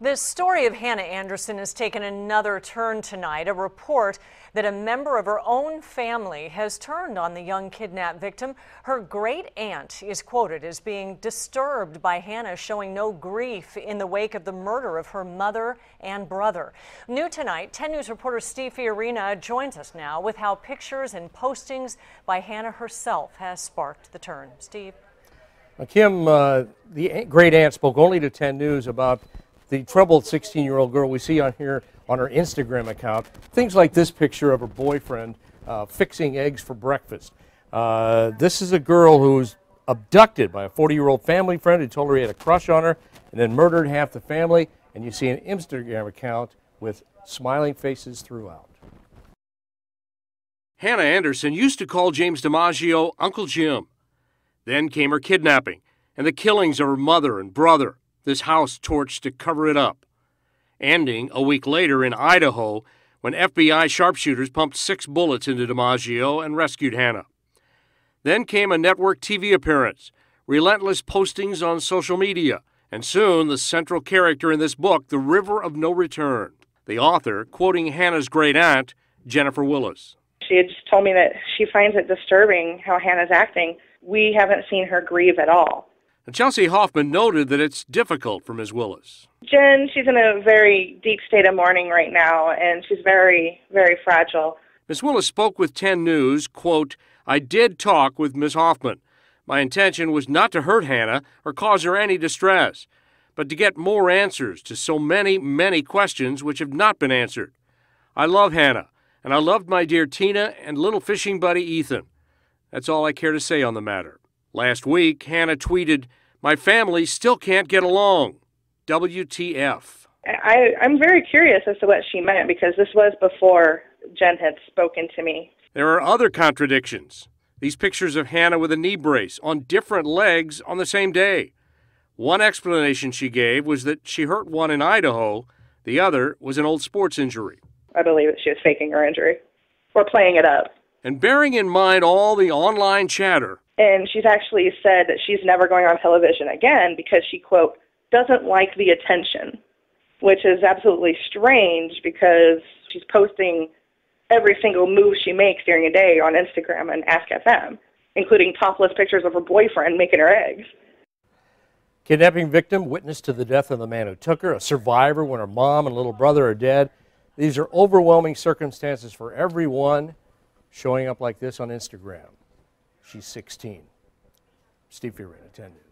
The story of Hannah Anderson has taken another turn tonight. A report that a member of her own family has turned on the young kidnapped victim. Her great aunt is quoted as being disturbed by Hannah showing no grief in the wake of the murder of her mother and brother. New tonight, 10 News reporter Steve Fiorina joins us now with how pictures and postings by Hannah herself has sparked the turn. Steve. Kim, uh, the great aunt spoke only to 10 News about the troubled 16 year old girl we see on here on her Instagram account. Things like this picture of her boyfriend uh, fixing eggs for breakfast. Uh, this is a girl who was abducted by a 40 year old family friend who told her he had a crush on her and then murdered half the family. And you see an Instagram account with smiling faces throughout. Hannah Anderson used to call James DiMaggio Uncle Jim. Then came her kidnapping and the killings of her mother and brother this house torched to cover it up, ending a week later in Idaho when FBI sharpshooters pumped six bullets into DiMaggio and rescued Hannah. Then came a network TV appearance, relentless postings on social media, and soon the central character in this book, The River of No Return. The author, quoting Hannah's great aunt, Jennifer Willis. She had just told me that she finds it disturbing how Hannah's acting. We haven't seen her grieve at all. And Chelsea Hoffman noted that it's difficult for Ms. Willis. Jen, she's in a very deep state of mourning right now, and she's very, very fragile. Ms. Willis spoke with 10 News, quote, I did talk with Ms. Hoffman. My intention was not to hurt Hannah or cause her any distress, but to get more answers to so many, many questions which have not been answered. I love Hannah, and I loved my dear Tina and little fishing buddy Ethan. That's all I care to say on the matter. Last week, Hannah tweeted, My family still can't get along. WTF. I, I'm very curious as to what she meant because this was before Jen had spoken to me. There are other contradictions. These pictures of Hannah with a knee brace on different legs on the same day. One explanation she gave was that she hurt one in Idaho, the other was an old sports injury. I believe that she was faking her injury or playing it up. And bearing in mind all the online chatter, and she's actually said that she's never going on television again because she, quote, doesn't like the attention, which is absolutely strange because she's posting every single move she makes during a day on Instagram and Ask FM, including topless pictures of her boyfriend making her eggs. Kidnapping victim, witness to the death of the man who took her, a survivor when her mom and little brother are dead. These are overwhelming circumstances for everyone showing up like this on Instagram. She's 16. Steve 10 News.